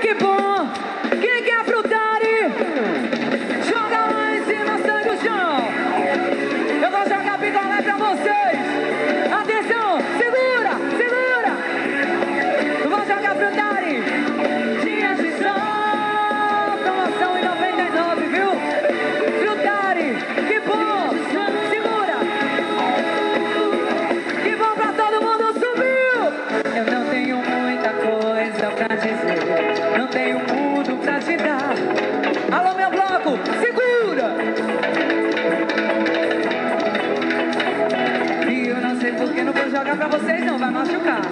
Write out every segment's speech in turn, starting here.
Get Boy! pra te dar. Alô, meu bloco, segura! E eu não sei porque não vou jogar pra vocês, não, vai machucar.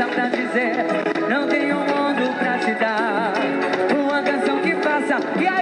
coisa pra dizer, não tenho um mundo pra te dar. Uma canção que faça. Que a